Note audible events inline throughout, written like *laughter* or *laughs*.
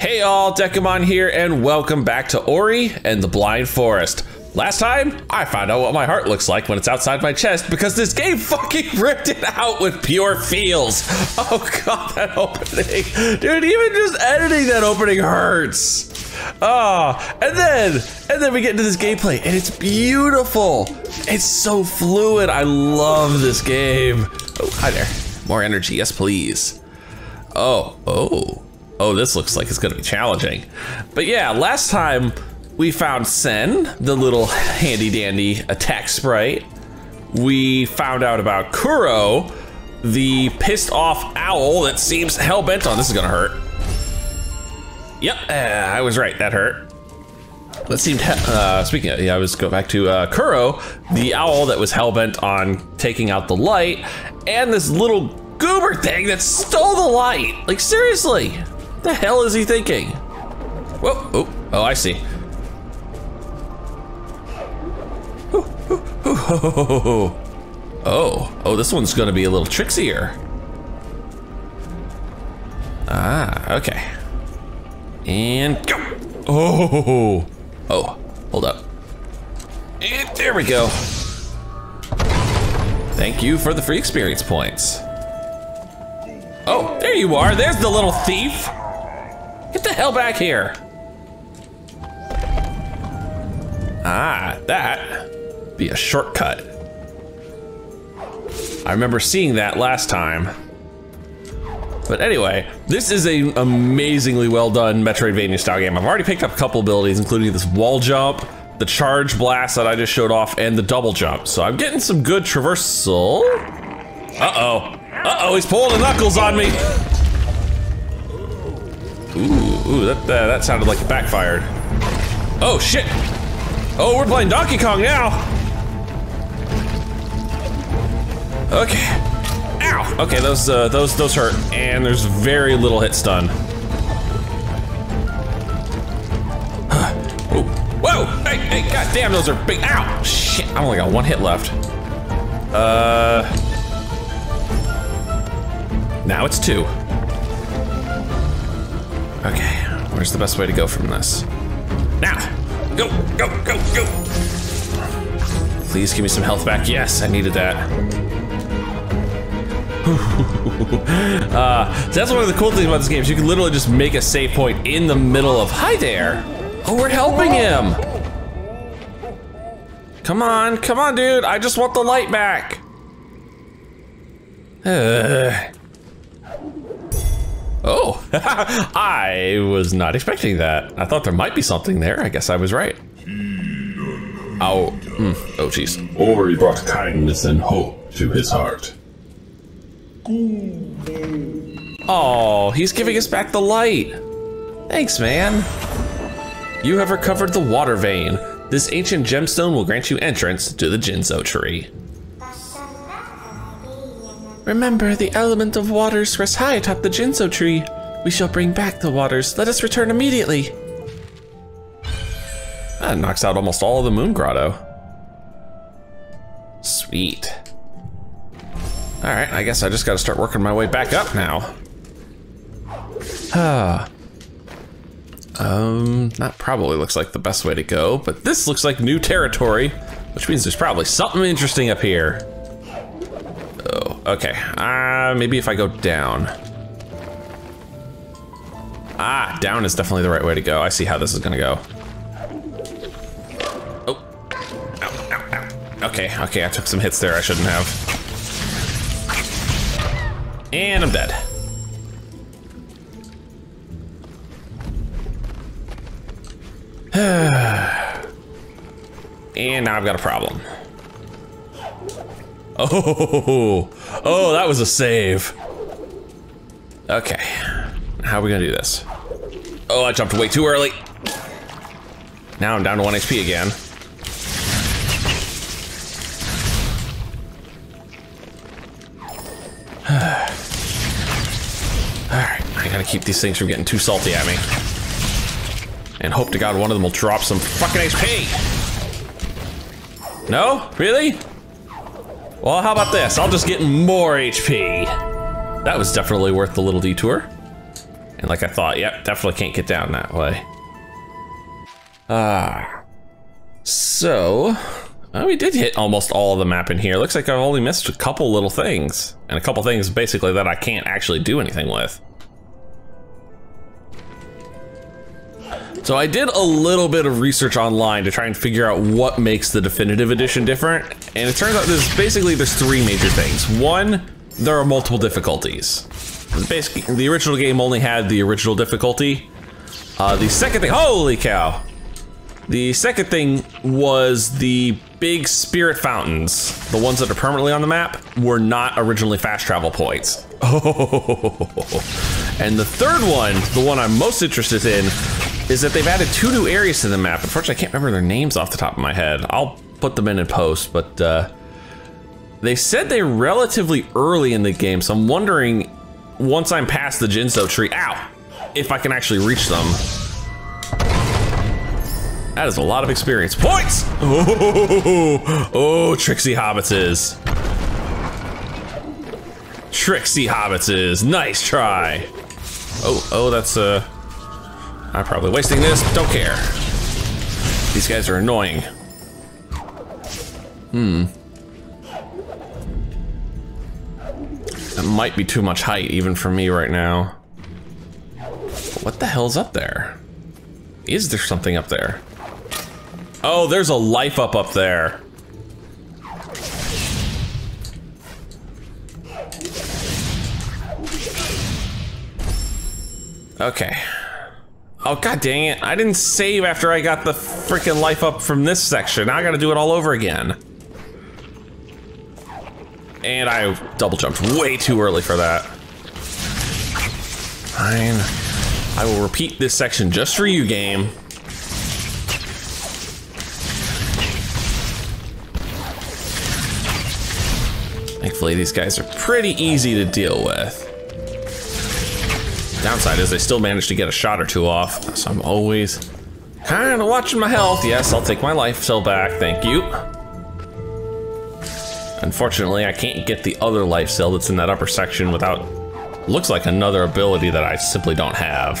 Hey all, Dekumon here, and welcome back to Ori and the Blind Forest. Last time, I found out what my heart looks like when it's outside my chest because this game *laughs* fucking ripped it out with pure feels. *laughs* Oh god, that opening. Dude, even just editing that opening hurts. Oh, and then, and then we get into this gameplay, and it's beautiful. It's so fluid. I love this game. Oh, hi there. More energy, yes please. Oh, oh. Oh, this looks like it's gonna be challenging. But yeah, last time we found Sein, the little handy dandy attack sprite. We found out about Kuro, the pissed off owl that seems hell bent on this is gonna hurt. Yep, uh, I was right, that hurt. That seemed, uh, speaking of, yeah, I was go back to uh, Kuro, the owl that was hell bent on taking out the light, and this little goober thing that stole the light. Like, seriously, the hell is he thinking? Whoa, oh, oh, I see. Oh, *laughs* oh, oh, this one's gonna be a little trixier. Ah, okay. And go. Oh, oh, hold up. And there we go. Thank you for the free experience points. Oh, there you are. There's the little thief. Get the hell back here. Ah, that be a shortcut. I remember seeing that last time. But anyway, this is an amazingly well done Metroidvania style game. I've already picked up a couple abilities, including this wall jump, the charge blast that I just showed off, and the double jump. So I'm getting some good traversal. Uh-oh. Uh-oh, he's pulling the knuckles on me. Ooh, ooh, that, uh, that sounded like it backfired. Oh, shit. Oh, we're playing Donkey Kong now. Okay. Ow. Okay, those uh, those those hurt, and there's very little hit stun. oh. Whoa! Hey, hey! God damn, those are big. Ow! Shit! I only got one hit left. Uh. Now it's two. Okay, where's the best way to go from this? Now! Go, go, go, go! Please give me some health back. Yes, I needed that. *laughs* uh, that's one of the cool things about this game. Is you can literally just make a save point in the middle of, hi there. Oh, we're helping him. Come on, come on, dude. I just want the light back. Oh, *laughs* I was not expecting that. I thought there might be something there. I guess I was right. Oh, mm. oh, jeez. Ori brought kindness and hope to his heart. Oh, he's giving us back the light. Thanks, man. You have recovered the water vein. This ancient gemstone will grant you entrance to the Ginso tree. Remember, the element of waters rests high atop the Ginso tree. We shall bring back the waters. Let us return immediately. That knocks out almost all of the Moon Grotto. Sweet. All right, I guess I just gotta start working my way back up now. Ah. um, that probably looks like the best way to go, but this looks like new territory, which means there's probably something interesting up here. Okay. Uh, maybe if I go down. Ah, down is definitely the right way to go. I see how this is gonna go. Oh. Okay, okay, I took some hits there I shouldn't have. And I'm dead. *sighs* and now I've got a problem. Oh, *laughs* oh, that was a save. Okay, how are we gonna do this? Oh, I jumped way too early. Now I'm down to one HP again. *sighs* Alright, I gotta keep these things from getting too salty at me. And hope to god one of them will drop some fucking HP! No? Really? Well, how about this? I'll just get more HP. That was definitely worth the little detour. And like I thought, yep, definitely can't get down that way. Ah. So, well, we did hit almost all of the map in here. Looks like I've only missed a couple little things. And a couple things basically that I can't actually do anything with. So I did a little bit of research online to try and figure out what makes the definitive edition different. And it turns out there's basically there's three major things. One, there are multiple difficulties. Basically, the original game only had the original difficulty. Uh, the second thing, holy cow. The second thing was the big spirit fountains, the ones that are permanently on the map, were not originally fast travel points. Oh. *laughs* And the third one, the one I'm most interested in, is that they've added two new areas to the map. Unfortunately, I can't remember their names off the top of my head. I'll put them in in post, but uh, they said they're relatively early in the game, so I'm wondering, once I'm past the Ginso tree, ow, if I can actually reach them. That is a lot of experience points. *laughs* Oh, oh, Trixie Hobbitses. Trixie Hobbits is. nice try. Oh, oh, that's uh, I'm probably wasting this. Don't care. These guys are annoying. Hmm. That might be too much height even for me right now. What the hell's up there? Is there something up there? Oh, there's a life up up there. Okay. Oh, god dang it. I didn't save after I got the freaking life up from this section. Now I gotta do it all over again. And I double jumped way too early for that. Fine. I will repeat this section just for you, game. Thankfully, these guys are pretty easy to deal with. Downside is they still manage to get a shot or two off, so I'm always kind of watching my health. Yes, I'll take my life cell back, thank you. Unfortunately, I can't get the other life cell that's in that upper section without, looks like another ability that I simply don't have.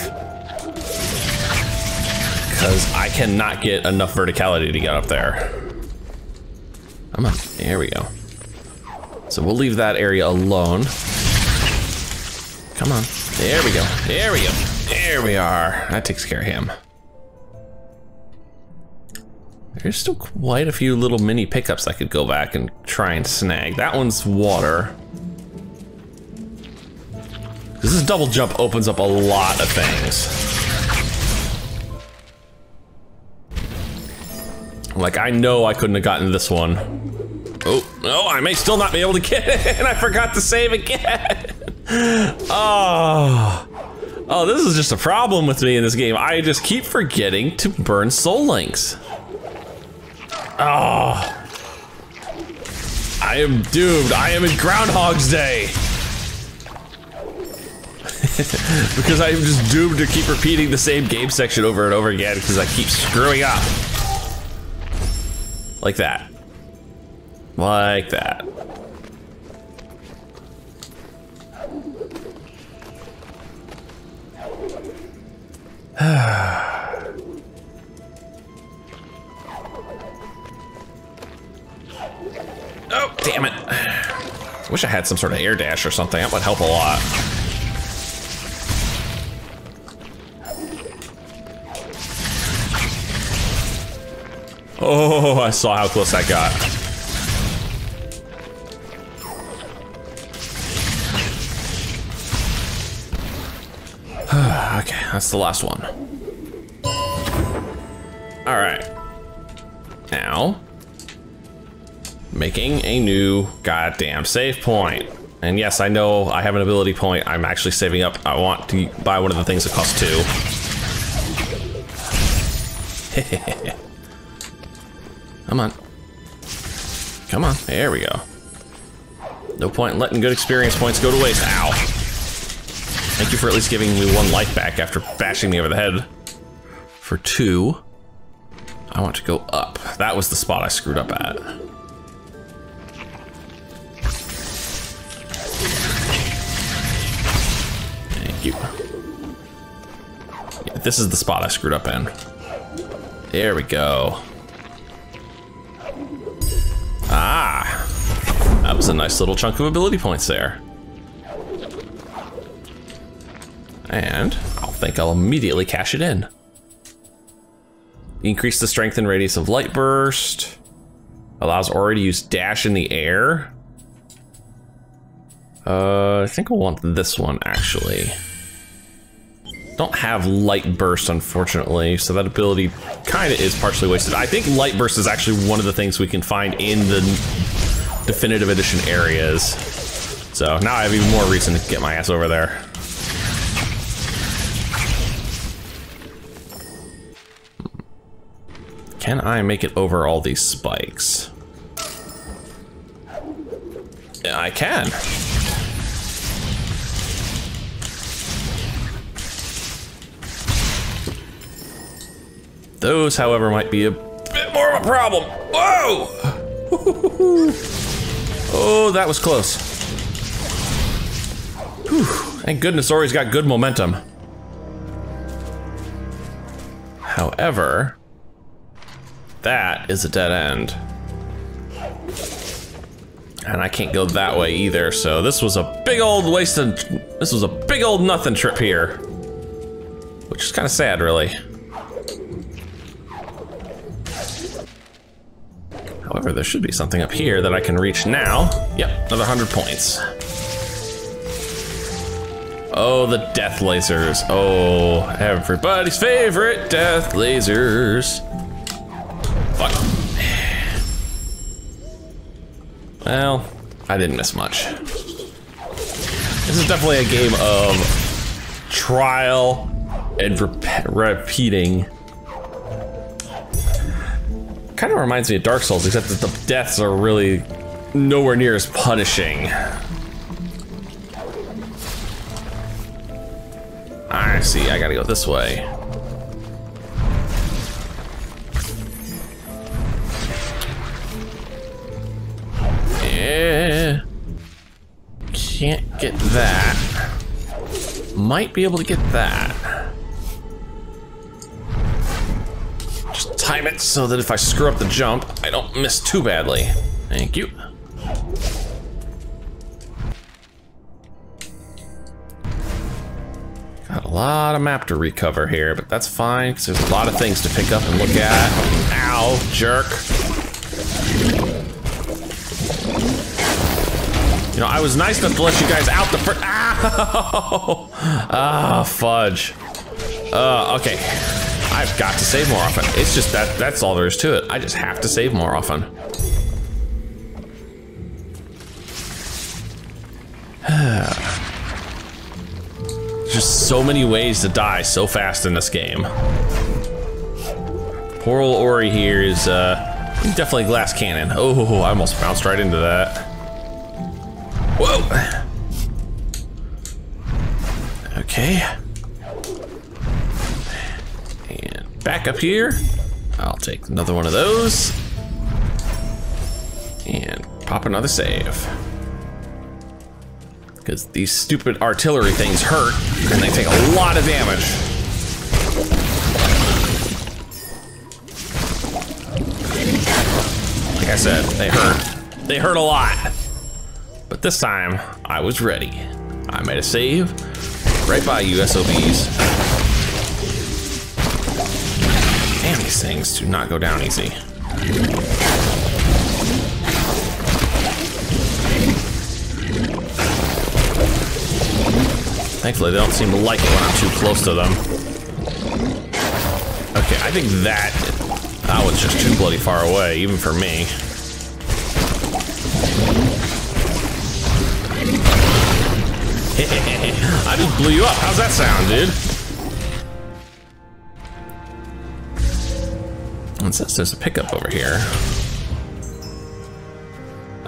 Because I cannot get enough verticality to get up there. Come on, there we go. So we'll leave that area alone. Come on. There we go. There we go. There we are. That takes care of him. There's still quite a few little mini pickups I could go back and try and snag. That one's water. This double jump opens up a lot of things. Like, I know I couldn't have gotten this one. Oh, no, I may still not be able to get it, *laughs* and I forgot to save again. oh. *laughs* Oh, this is just a problem with me in this game. I just keep forgetting to burn soul links. Oh. I am doomed. I am in Groundhog's Day. *laughs* because I am just doomed to keep repeating the same game section over and over again because I keep screwing up. Like that. Like that. *sighs* *sighs* oh, damn it. Wish I had some sort of air dash or something. That would help a lot. Oh, I saw how close that got. *sighs* okay, that's the last one. All right. Now, making a new goddamn save point. And yes, I know I have an ability point. I'm actually saving up. I want to buy one of the things that costs two. *laughs* Come on. Come on. There we go. No point in letting good experience points go to waste. Ow. Thank you for at least giving me one life back after bashing me over the head. For two, I want to go up. That was the spot I screwed up at. You. This is the spot I screwed up in. There we go. Ah, that was a nice little chunk of ability points there. And I'll think I'll immediately cash it in. Increase the strength and radius of light burst. Allows Ori to use dash in the air. Uh, I think I'll want this one actually. Don't have light burst, unfortunately, so that ability kind of is partially wasted. I think light burst is actually one of the things we can find in the definitive edition areas. So now I have even more reason to get my ass over there. Can I make it over all these spikes? I can. Those, however, might be a bit more of a problem. Whoa! *laughs* oh, that was close. Whew. Thank goodness Ori's got good momentum. However, that is a dead end. And I can't go that way either, so this was a big old waste wasted, this was a big old nothing trip here. Which is kind of sad, really. However, there should be something up here that I can reach now. Yep, another 100 points. Oh, the death lasers. Oh, everybody's favorite death lasers. Fuck. Well, I didn't miss much. This is definitely a game of trial and rep repeating. Kind of reminds me of Dark Souls, except that the deaths are really nowhere near as punishing. I see, I gotta go this way. Yeah. Can't get that. Might be able to get that. Time it so that if I screw up the jump, I don't miss too badly. Thank you. Got a lot of map to recover here, but that's fine, because there's a lot of things to pick up and look at. Ow, jerk. You know, I was nice enough to let you guys out the first. *laughs* Ah, fudge. Uh, okay. I've got to save more often. It's just that that's all there is to it. I just have to save more often. *sighs* just so many ways to die so fast in this game. Poor old Ori here is uh, definitely glass cannon. Oh, I almost bounced right into that. Whoa! Okay. Back up here. I'll take another one of those. And pop another save. Because these stupid artillery things hurt, and they take a lot of damage. Like I said, they hurt. They hurt a lot. But this time, I was ready. I made a save right by you things do not go down easy. Thankfully, they don't seem to like it when I'm too close to them. Okay, I think that, that was just too bloody far away, even for me. *laughs* I just blew you up. How's that sound, dude? Says there's a pickup over here.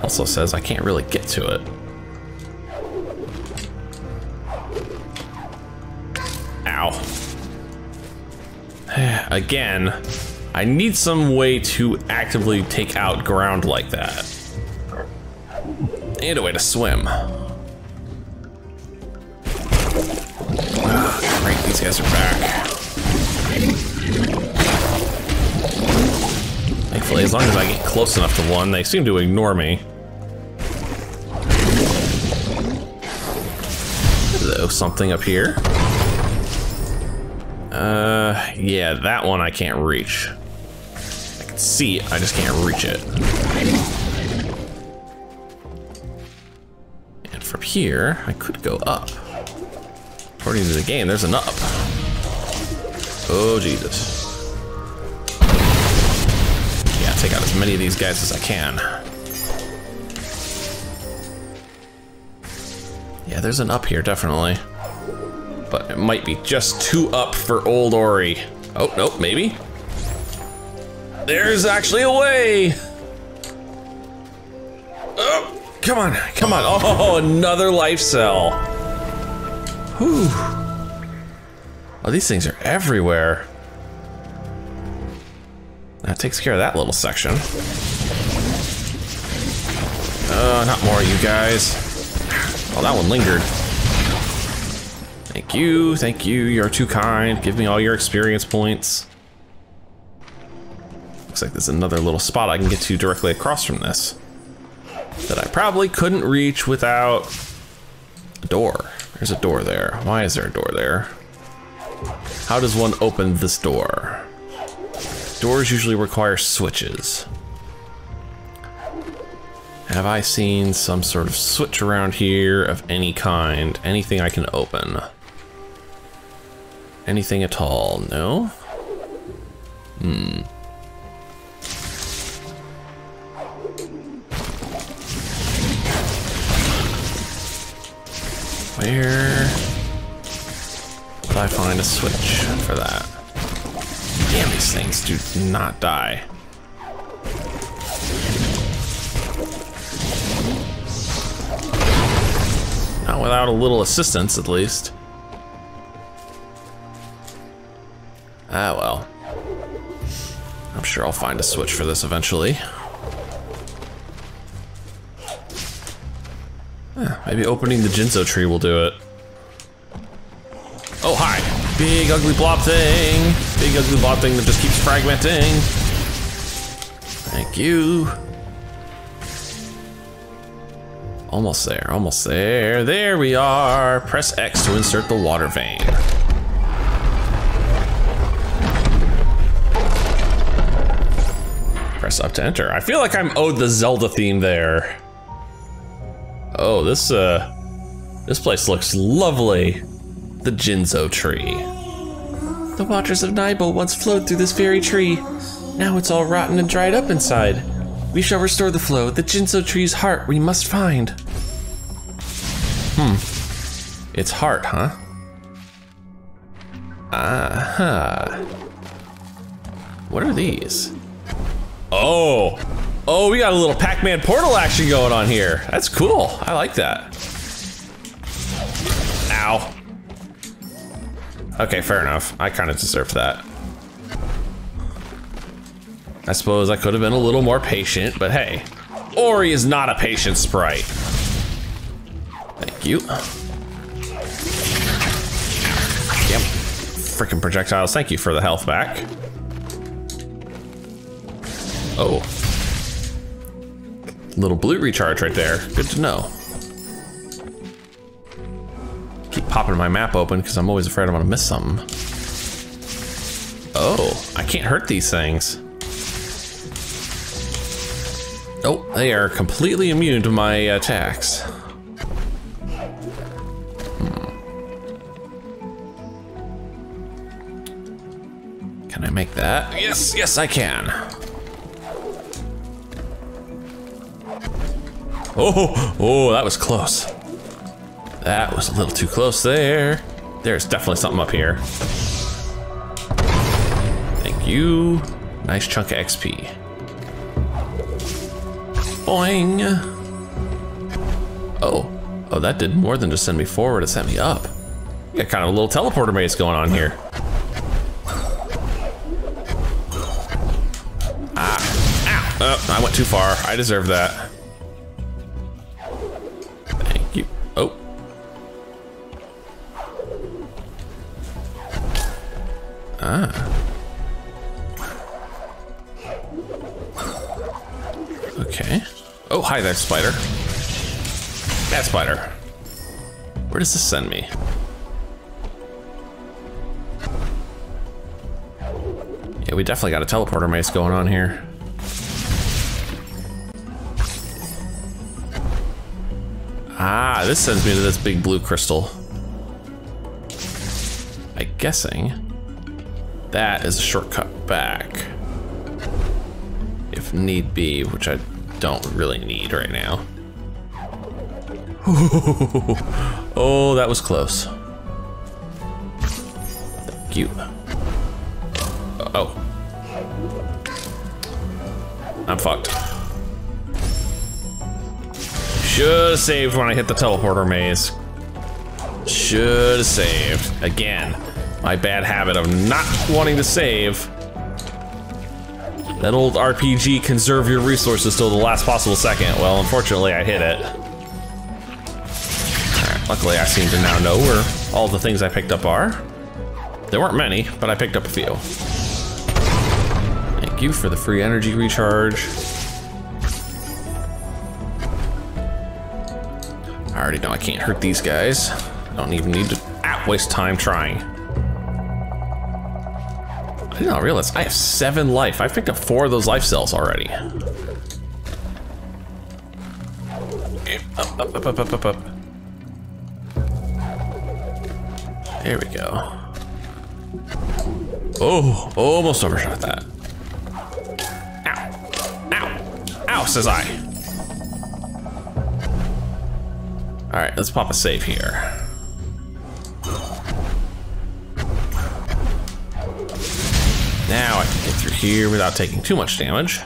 Also says I can't really get to it. Ow. *sighs* Again, I need some way to actively take out ground like that. And a way to swim. *sighs* Great, these guys are back. Really, as long as I get close enough to one. They seem to ignore me. Hello, something up here. Uh, yeah, that one I can't reach. I can see it, I just can't reach it. And from here, I could go up. According to the game, there's an up. Oh, Jesus. Take out as many of these guys as I can. Yeah, there's an up here, definitely. But it might be just too up for old Ori. Oh, nope, maybe. There's actually a way. Oh, come on, come on. *laughs* Oh, another life cell. Whew. Oh, these things are everywhere. That takes care of that little section. Uh, not more, you guys. Well, that one lingered. Thank you, thank you, you're too kind. Give me all your experience points. Looks like there's another little spot I can get to directly across from this. That I probably couldn't reach without a door. There's a door there. Why is there a door there? How does one open this door? Doors usually require switches. Have I seen some sort of switch around here of any kind? Anything I can open? Anything at all? No? Hmm. Where would I find a switch for that? Damn, these things do not die. Not without a little assistance, at least. Ah, well. I'm sure I'll find a switch for this eventually. Eh, maybe opening the Ginso tree will do it. Big ugly blob thing. Big ugly blob thing that just keeps fragmenting. Thank you. Almost there, almost there. There we are. Press X to insert the water vein. Press up to enter. I feel like I'm owed the Zelda theme there. Oh, this, uh, this place looks lovely. The Ginso tree. The waters of Nibel once flowed through this very tree. Now it's all rotten and dried up inside. We shall restore the flow. The Ginso tree's heart we must find. Hmm. Its heart, huh? Ah. What are these? Oh. Oh, we got a little Pac-Man portal action going on here. That's cool. I like that. Ow. Okay, fair enough. I kind of deserved that. I suppose I could have been a little more patient, but hey, Ori is not a patient sprite. Thank you. Yep. Freaking projectiles. Thank you for the health back. Oh. Little blue recharge right there. Good to know. Popping my map open because I'm always afraid I'm gonna miss something. Oh, I can't hurt these things. Oh, they are completely immune to my attacks. Hmm. Can I make that? Yes, yes I can. Oh, oh, that was close. That was a little too close there. There's definitely something up here. Thank you. Nice chunk of XP. Boing. Oh. Oh, that did more than just send me forward, it sent me up. We got kind of a little teleporter maze going on here. Ah. Ow. Oh, I went too far. I deserve that. Oh, hi there, spider. That spider. Where does this send me? Yeah, we definitely got a teleporter mace going on here. Ah, this sends me to this big blue crystal. I'm guessing that is a shortcut back. If need be, which I don't really need right now. *laughs* oh, that was close. Thank you. Uh, oh. I'm fucked. Should've saved when I hit the teleporter maze. Should've saved. Again, my bad habit of not wanting to save. That old RPG, conserve your resources till the last possible second. Well, unfortunately, I hit it. Luckily, I seem to now know where all the things I picked up are. There weren't many, but I picked up a few. Thank you for the free energy recharge. I already know I can't hurt these guys. Don't even need to ah, waste time trying. I did not realize I have seven life. I picked up four of those life cells already. Up, up, up, up, up, up, up. There we go. Oh, almost overshot that. Ow. Ow. Ow, says I. All right, let's pop a save here. Now I can get through here without taking too much damage.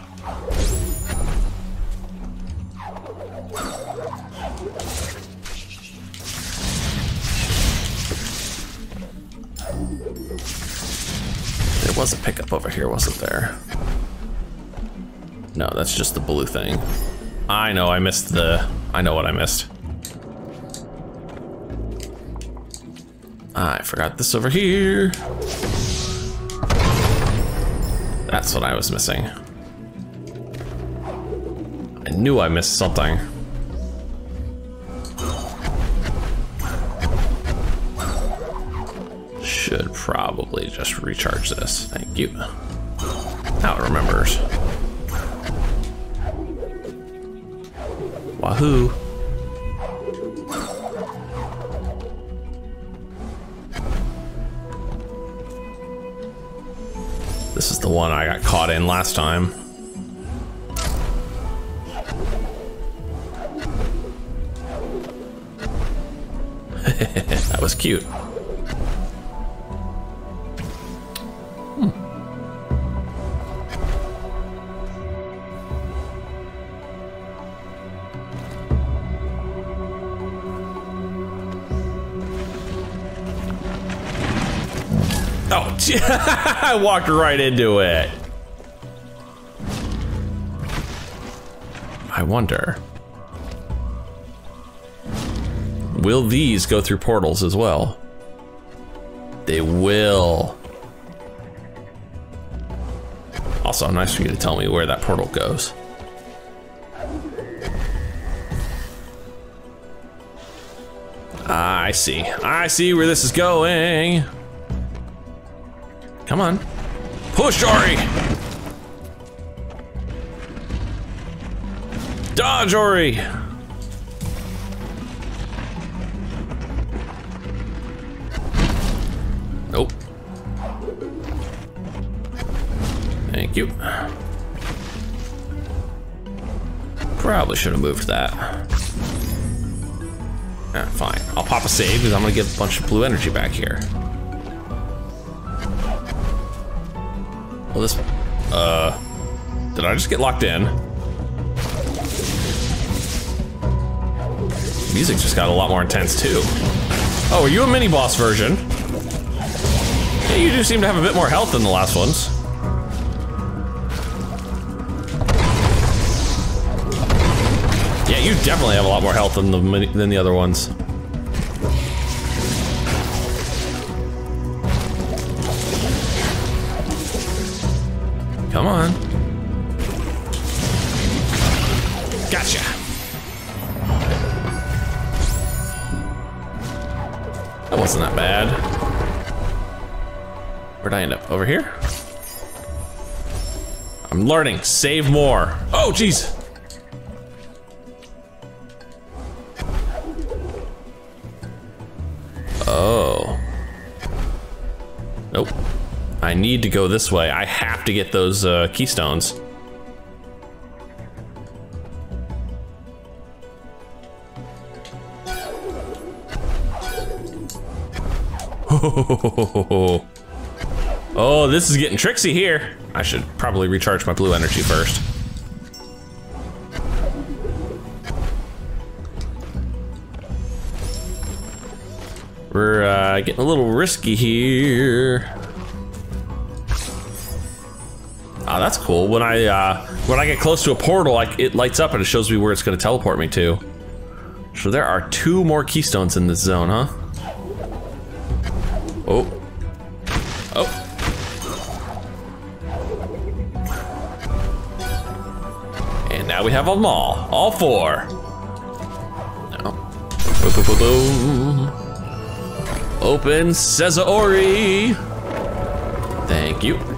There was a pickup over here, wasn't there? No, that's just the blue thing. I know, I missed the... I know what I missed. I forgot this over here. That's what I was missing. I knew I missed something. Should probably just recharge this. Thank you. Now it remembers. Wahoo! This is the one I got caught in last time. *laughs* that was cute. *laughs* I walked right into it. I wonder. Will these go through portals as well? They will. Also, nice for you to tell me where that portal goes. Ah, I see. I see where this is going. Come on. Push, Ori! Dodge, Ori! Nope. Thank you. Probably should have moved that. Ah, fine. I'll pop a save because I'm gonna get a bunch of blue energy back here. Well, this, uh, did I just get locked in? Music just got a lot more intense too. Oh, are you a mini boss version? Yeah, you do seem to have a bit more health than the last ones. Yeah, you definitely have a lot more health than the than the other ones. Come on. Gotcha. That wasn't that bad. Where'd I end up? Over here? I'm learning. Save more. Oh, jeez. Need to go this way. I have to get those uh, keystones. *laughs* Oh, this is getting tricksy here. I should probably recharge my blue energy first. We're uh, getting a little risky here. Oh, that's cool. When I uh, when I get close to a portal, like it lights up and it shows me where it's going to teleport me to. So there are two more keystones in this zone, huh? Oh. Oh. And now we have them all. All four. Boom, boom, boom, boom. Open Caesar Ori. Thank you.